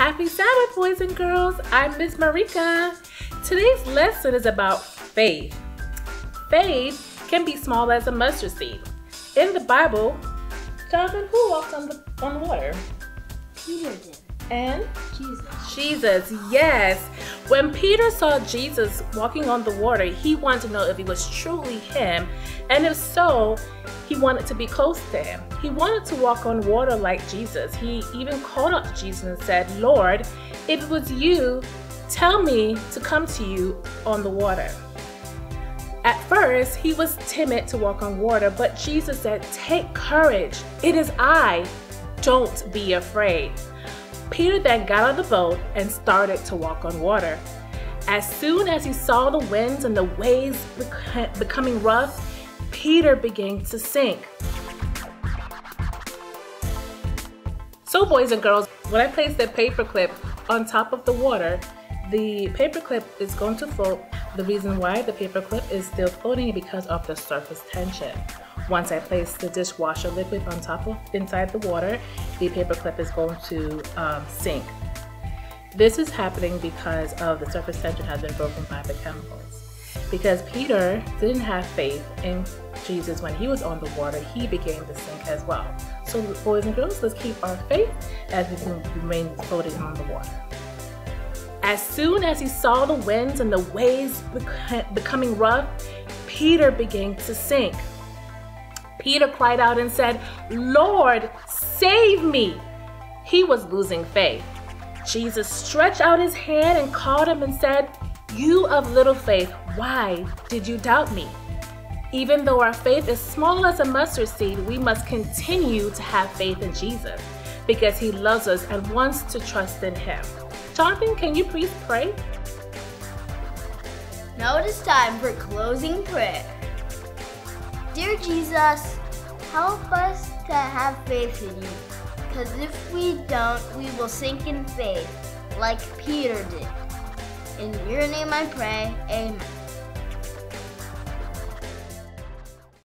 Happy Sabbath, boys and girls. I'm Miss Marika. Today's lesson is about faith. Faith can be small as a mustard seed. In the Bible, Jonathan, who walked on the on water? Peter did. And Jesus. Jesus, yes. When Peter saw Jesus walking on the water, he wanted to know if it was truly him, and if so, he wanted to be close to him. He wanted to walk on water like Jesus. He even called out to Jesus and said, Lord, if it was you, tell me to come to you on the water. At first, he was timid to walk on water, but Jesus said, Take courage. It is I. Don't be afraid. Peter then got of the boat and started to walk on water. As soon as he saw the winds and the waves becoming rough, Peter began to sink. So boys and girls, when I place the paperclip on top of the water, the paperclip is going to float. The reason why the paperclip is still floating is because of the surface tension. Once I place the dishwasher liquid on top of inside the water, the paper clip is going to um, sink. This is happening because of the surface tension has been broken by the chemicals. Because Peter didn't have faith in Jesus when he was on the water, he began to sink as well. So boys and girls, let's keep our faith as we remain floating on the water. As soon as he saw the winds and the waves becoming rough, Peter began to sink. Peter cried out and said, Lord, save me. He was losing faith. Jesus stretched out his hand and called him and said, You of little faith, why did you doubt me? Even though our faith is small as a mustard seed, we must continue to have faith in Jesus because he loves us and wants to trust in him. Jonathan, can you please pray? Now it is time for closing prayer. Dear Jesus, help us to have faith in you. Because if we don't, we will sink in faith like Peter did. In your name I pray, amen.